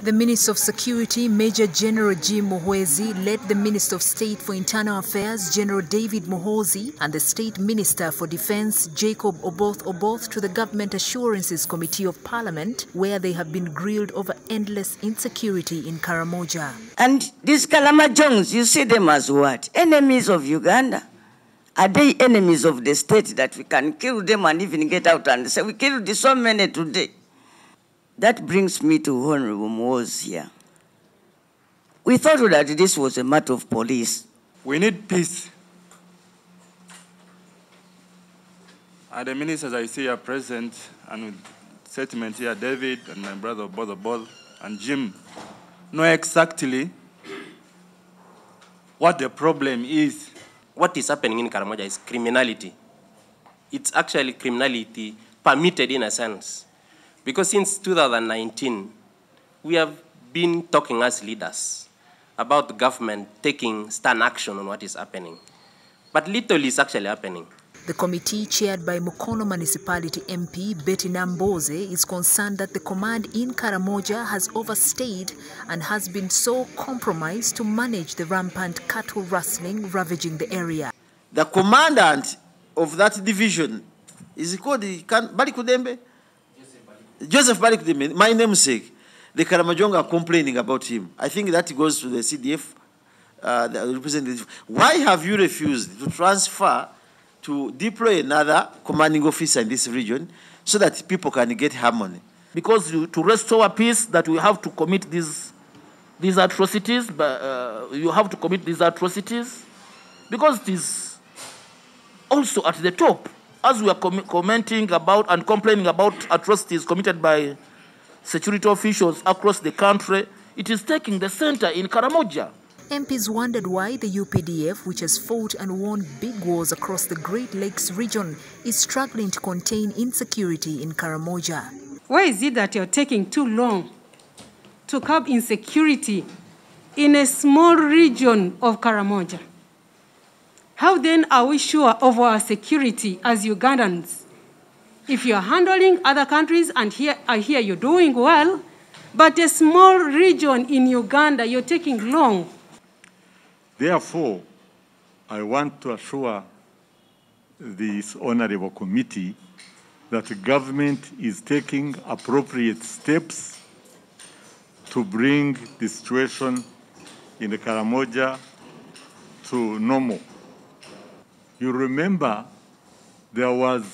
The Minister of Security, Major General Jim Muhwezi, led the Minister of State for Internal Affairs, General David Muhoozi, and the State Minister for Defense, Jacob Oboth Oboth, to the Government Assurances Committee of Parliament, where they have been grilled over endless insecurity in Karamoja. And these Kalamajongs, you see them as what? Enemies of Uganda? Are they enemies of the state that we can kill them and even get out and say, we killed so many today? That brings me to Honorable Moores here. We thought that this was a matter of police. We need peace. And the ministers I see are present, and with statement here, David and my brother Bodo Ball and Jim know exactly what the problem is. What is happening in Karamoja is criminality. It's actually criminality permitted in a sense. Because since 2019, we have been talking as leaders about the government taking stern action on what is happening. But little is actually happening. The committee, chaired by Mukono Municipality MP Betty Nambooze, is concerned that the command in Karamoja has overstayed and has been so compromised to manage the rampant cattle rustling ravaging the area. The commandant of that division is called Balikudembe? Joseph Balikudembe, my namesake. The Karamajonga are complaining about him. I think that goes to the CDF uh, the representative. Why have you refused to transfer to deploy another commanding officer in this region so that people can get harmony. Because to restore peace, that we have to commit these these atrocities, but uh, you have to commit these atrocities, because it is also at the top, as we are com commenting about and complaining about atrocities committed by security officials across the country, it is taking the center in Karamoja. MPs wondered why the UPDF, which has fought and won big wars across the Great Lakes region, is struggling to contain insecurity in Karamoja. Why is it that you're taking too long to curb insecurity in a small region of Karamoja? How then are we sure of our security as Ugandans? If you're handling other countries and here, I hear you're doing well, but a small region in Uganda, you're taking long Therefore, I want to assure this honorable committee that the government is taking appropriate steps to bring the situation in the Karamoja to normal. You remember there was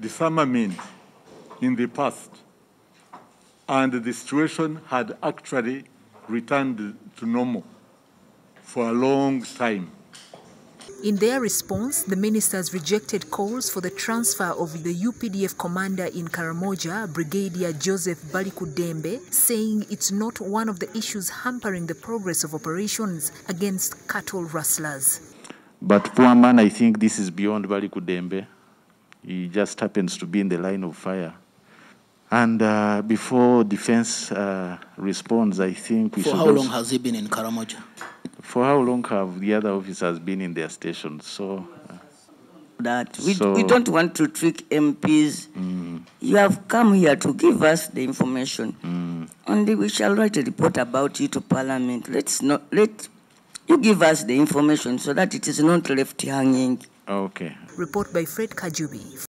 disarmament in the past, and the situation had actually returned to normal for a long time. In their response, the ministers rejected calls for the transfer of the UPDF commander in Karamoja, Brigadier Joseph Balikudembe, saying it's not one of the issues hampering the progress of operations against cattle rustlers. But poor man, I think this is beyond Balikudembe. He just happens to be in the line of fire. And uh, before defense uh, responds, I think we For should. how long has he been in Karamoja? For how long have the other officers been in their stations? So. Uh, that we, so, we don't want to trick MPs. Mm. You have come here to give us the information. Mm. Only we shall write a report about you to Parliament. Let's not let you give us the information so that it is not left hanging. Okay. Report by Fred Kajubi.